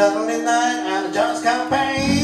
lonely night and the John's campaign.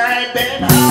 I baby.